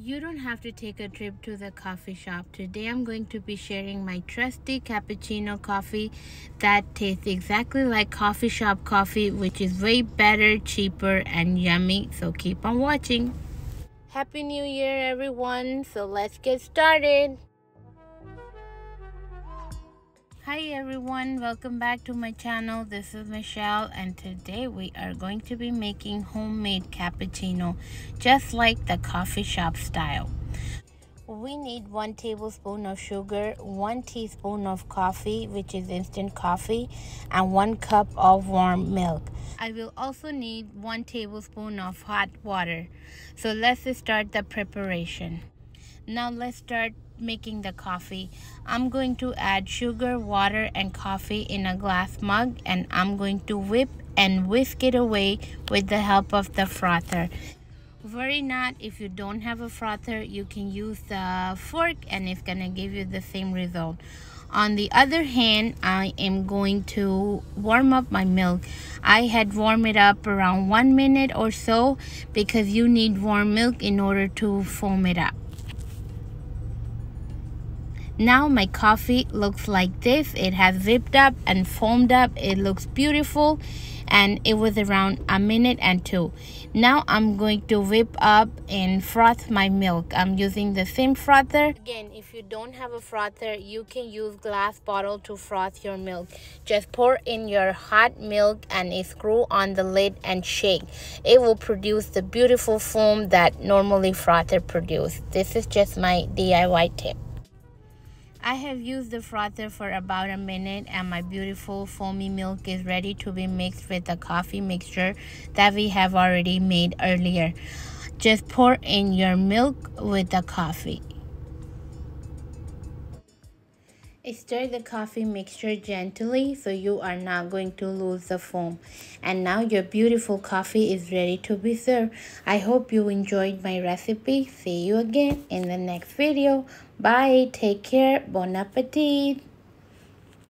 You don't have to take a trip to the coffee shop. Today I'm going to be sharing my trusty cappuccino coffee that tastes exactly like coffee shop coffee, which is way better, cheaper, and yummy. So keep on watching. Happy New Year, everyone. So let's get started. Hi everyone, welcome back to my channel. This is Michelle and today we are going to be making homemade cappuccino just like the coffee shop style. We need one tablespoon of sugar, one teaspoon of coffee, which is instant coffee, and one cup of warm milk. I will also need one tablespoon of hot water. So let's start the preparation. Now let's start making the coffee. I'm going to add sugar, water, and coffee in a glass mug and I'm going to whip and whisk it away with the help of the frother. Worry not if you don't have a frother, you can use the fork and it's gonna give you the same result. On the other hand, I am going to warm up my milk. I had warmed it up around one minute or so because you need warm milk in order to foam it up. Now my coffee looks like this. It has zipped up and foamed up. It looks beautiful and it was around a minute and two. Now I'm going to whip up and froth my milk. I'm using the same frother. Again, if you don't have a frother, you can use glass bottle to froth your milk. Just pour in your hot milk and screw on the lid and shake. It will produce the beautiful foam that normally frother produce. This is just my DIY tip. I have used the frother for about a minute and my beautiful foamy milk is ready to be mixed with the coffee mixture that we have already made earlier. Just pour in your milk with the coffee. Stir the coffee mixture gently so you are not going to lose the foam. And now your beautiful coffee is ready to be served. I hope you enjoyed my recipe. See you again in the next video. Bye. Take care. Bon appetit.